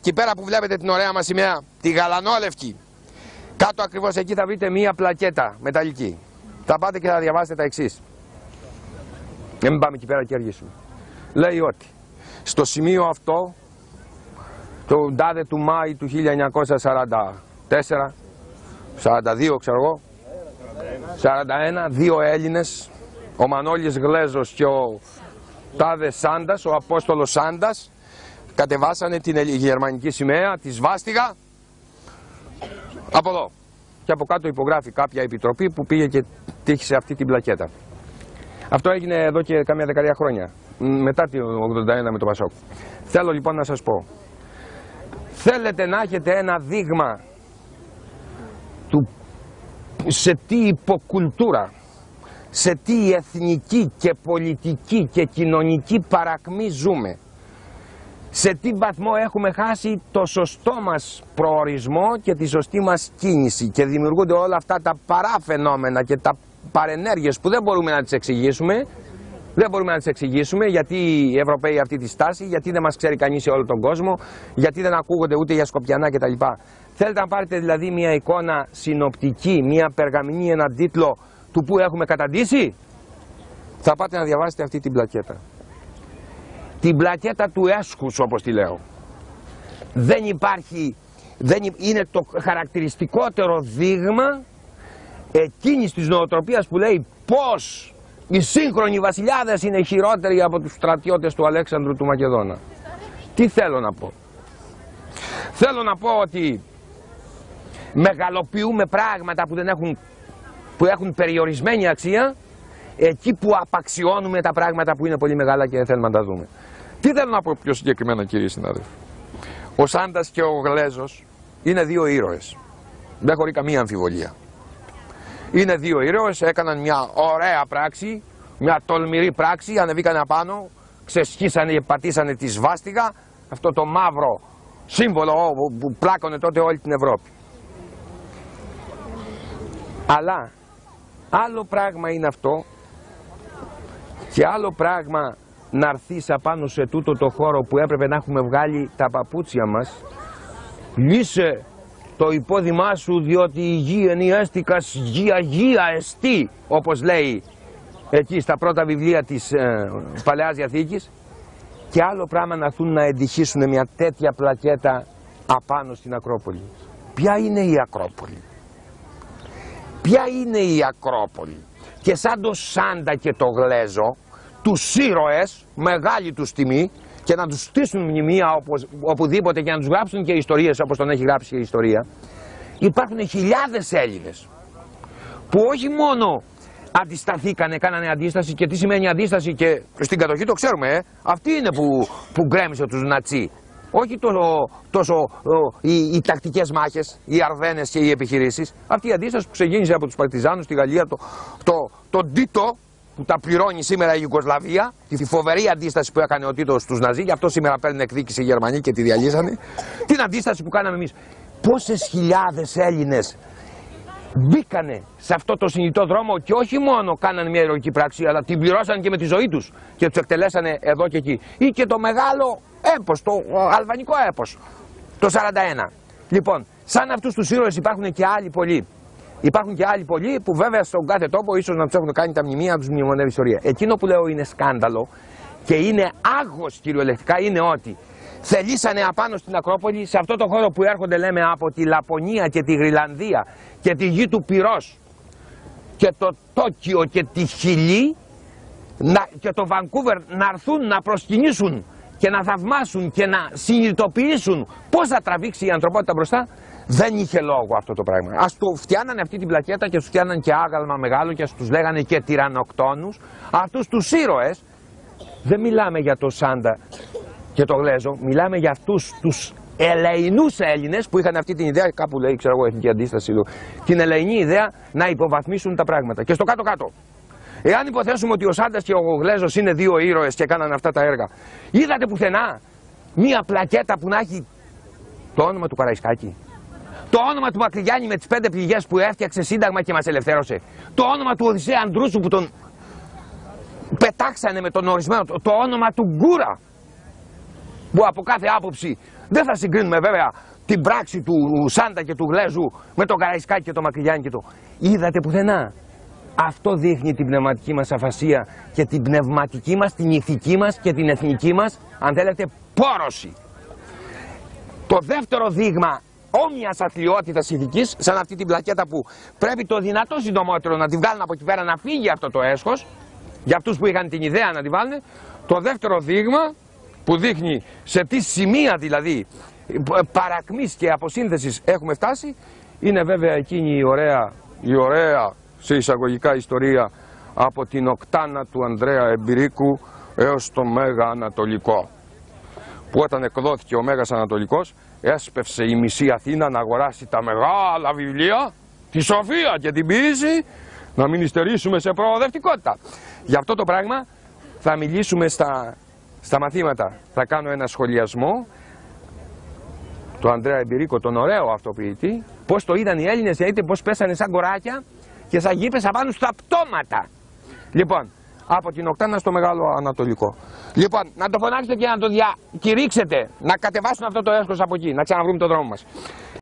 εκεί πέρα που βλέπετε την ωραία μας σημαία, τη γαλανόλευκη, κάτω ακριβώς εκεί θα βρείτε μία πλακέτα μεταλλική. Θα πάτε και θα διαβάσετε τα εξής. Δεν μην πάμε εκεί πέρα και αργήσουμε. Λέει ότι στο σημείο αυτό, το ντάδε του Μάη του 1944, 42 ξέρω εγώ, 41, δύο Έλληνες, ο Μανώλης Γλέζος και ο Τάδε Σάντας, ο Απόστολος Σάντας, κατεβάσανε την γερμανική σημαία, τη σβάστηγα, από εδώ. Και από κάτω υπογράφει κάποια επιτροπή που πήγε και τύχησε αυτή την πλακέτα. Αυτό έγινε εδώ και καμιά δεκαετία χρόνια, μετά το 81 με το Πασόκ. Θέλω λοιπόν να σας πω, θέλετε να έχετε ένα δείγμα του σε τι υποκουλτούρα, σε τι εθνική και πολιτική και κοινωνική παρακμή ζούμε. Σε τι βαθμό έχουμε χάσει το σωστό μας προορισμό και τη σωστή μας κίνηση και δημιουργούνται όλα αυτά τα παράφαινόμενα και τα παρενέργειες που δεν μπορούμε να τις εξηγήσουμε δεν μπορούμε να τις εξηγήσουμε γιατί οι Ευρωπαίοι αυτή τη στάση, γιατί δεν μας ξέρει κανείς σε όλο τον κόσμο, γιατί δεν ακούγονται ούτε για Σκοπιανά κτλ. Θέλετε να πάρετε δηλαδή μια εικόνα συνοπτική, μια περγαμηνή, έναν τίτλο του που έχουμε καταντήσει; Θα πάτε να διαβάσετε αυτή την πλακέτα. Την πλακέτα του έσχους όπως τη λέω. Δεν υπάρχει, δεν είναι το χαρακτηριστικότερο δείγμα εκείνης της νοοτροπίας που λέει πως οι σύγχρονοι βασιλιάδες είναι χειρότεροι από τους στρατιώτες του Αλέξανδρου του Μακεδόνα. Τι θέλω να πω. Θέλω να πω ότι μεγαλοποιούμε πράγματα που, δεν έχουν, που έχουν περιορισμένη αξία εκεί που απαξιώνουμε τα πράγματα που είναι πολύ μεγάλα και θέλουμε να τα δούμε. Τι θέλω να πω πιο συγκεκριμένα κύριε συνάδελφοι; Ο Σάντας και ο Γλέζος είναι δύο ήρωες. Δεν χωρεί καμία αμφιβολία. Είναι δύο ήρωες, έκαναν μια ωραία πράξη, μια τολμηρή πράξη, ανεβήκαν απάνω, ξεσχίσανε και πατήσανε τη σβάστηγα, αυτό το μαύρο σύμβολο που πλάκωνε τότε όλη την Ευρώπη. Αλλά άλλο πράγμα είναι αυτό και άλλο πράγμα να έρθει απάνω σε τούτο το χώρο που έπρεπε να έχουμε βγάλει τα παπούτσια μας λύσε το υπόδημά σου διότι η γη ενιαίστηκας γη αγία εστί όπως λέει εκεί στα πρώτα βιβλία της ε, Παλαιάς Διαθήκης και άλλο πράγμα να έρθουν να εντυχήσουν μια τέτοια πλακέτα απάνω στην Ακρόπολη. Ποια είναι η Ακρόπολη; Ποια είναι η Ακρόπολη; Και σαν το Σάντα και το Γλέζο, τους ήρωες, μεγάλη τους τιμή, και να τους στήσουν μνημεία όπως, οπουδήποτε και να τους γράψουν και ιστορίες όπως τον έχει γράψει και η ιστορία, υπάρχουν χιλιάδες Έλληνες που όχι μόνο αντισταθήκανε, κάνανε αντίσταση και τι σημαίνει αντίσταση και στην κατοχή το ξέρουμε, ε. αυτή είναι που, που γκρέμισε τους Νατσί. Όχι τόσο, τόσο οι, οι τακτικές μάχες, οι αρδένες και οι επιχειρήσεις. Αυτή η αντίσταση που ξεκίνησε από τους Παρτιζάνους στη Γαλλία, το, το, το Ντίτο, που τα πληρώνει σήμερα η Ιουγκοσλαβία, τη φοβερή αντίσταση που έκανε ο Τίτος στους Ναζί, γι' αυτό σήμερα παίρνει εκδίκηση οι Γερμανοί και τη διαλύσανε. Την αντίσταση που κάναμε εμείς. Πόσες χιλιάδες Έλληνες μπήκανε σε αυτό το συνειδητό δρόμο και όχι μόνο κάνανε μια ηρωική πράξη, αλλά την πληρώσαν και με τη ζωή τους και τους εκτελέσανε εδώ και εκεί. Ή και το μεγάλο έπος, το αλβανικό έπος, το 41. Λοιπόν, σαν αυτούς τους ήρωες υπάρχουν και άλλοι πολλοί. Υπάρχουν και άλλοι πολλοί που βέβαια στον κάθε τόπο ίσως να τους έχουν κάνει τα μνημεία, να τους μνημονεύει ιστορία. Εκείνο που λέω είναι σκάνδαλο και είναι άγχος κυριολεκτικά είναι ότι θελήσανε απάνω στην Ακρόπολη, σε αυτό το χώρο που έρχονται λέμε από τη Λαπωνία και τη Γρυλανδία και τη γη του Πυρός και το Τόκιο και τη Χιλή και το Βανκούβερ να έρθουν να προσκυνήσουν και να θαυμάσουν και να συνειδητοποιήσουν πώς θα τραβήξει η ανθρωπότητα μπροστά δεν είχε λόγο αυτό το πράγμα. Α το φτιάνανε αυτή την πλακέτα και τους φτιάνανε και άγαλμα μεγάλο και ας τους λέγανε και τυρανοκτόνου. Αυτούς τους ήρωες δεν μιλάμε για το Σάντα και το Γλέζο, μιλάμε για αυτούς τους ελεηνούς Έλληνες που είχαν αυτή την ιδέα, κάπου λέει, ξέρω εγώ, εθνική αντίσταση, την ελεηνή ιδέα να υποβαθμίσουν τα πράγματα. Και στο κάτω-κάτω. Εάν υποθέσουμε ότι ο Σάντας και ο Γλέζος είναι δύο ήρωες και κάνανε αυτά τα έργα, είδατε πουθενά μία πλακέτα που να έχει το όνομα του Καραϊσκάκη. Το όνομα του Μακρυγιάννη με τις πέντε πληγές που έφτιαξε σύνταγμα και μας ελευθέρωσε. Το όνομα του Οδυσσέα Αντρούσου που τον πετάξανε με τον ορισμένο. Το όνομα του Γκούρα που από κάθε άποψη Δεν θα συγκρίνουμε βέβαια την πράξη του Σάντα και του Γλέζου με τον Καραϊσκάκη και τον Μακρυγιάννη και το. Είδατε πουθενά. Αυτό δείχνει την πνευματική μας αφασία και την πνευματική μας, την ηθική μας και την εθνική μας, αν θέλετε, πόρωση. Το δεύτερο δείγμα όμοια αθλειότητα ηθική, σαν αυτή την πλακέτα που πρέπει το δυνατό συντομότερο να τη βγάλουν από εκεί πέρα να φύγει αυτό το έσχος, για αυτούς που είχαν την ιδέα να τη βάλουν. Το δεύτερο δείγμα που δείχνει σε τι σημεία δηλαδή παρακμής και αποσύνθεσης έχουμε φτάσει είναι βέβαια εκείνη η ωραία, η ωραία σε εισαγωγικά ιστορία από την οκτάνα του Ανδρέα Εμπειρίκου έως το Μέγα Ανατολικό που όταν εκδόθηκε ο Μέγας Ανατολικός έσπευσε η μισή Αθήνα να αγοράσει τα μεγάλα βιβλία, τη σοφία και την ποιήση, να μην υστερήσουμε σε προοδευτικότητα. Γι' αυτό το πράγμα θα μιλήσουμε στα, στα μαθήματα. Θα κάνω ένα σχολιασμό του Ανδρέα Εμπειρίκο, τον ωραίο αυτοποιητή, πώς το είδαν οι Έλληνες, είτε πώς πέσανε σαν κοράκια και σαν γήπες απάνω στα πτώματα. Λοιπόν, από την Οκτάνα στο Μεγάλο Ανατολικό. Λοιπόν, να το φωνάξετε και να το διακηρύξετε, να κατεβάσουν αυτό το έσχος από εκεί, να ξαναβρούμε το δρόμο μας.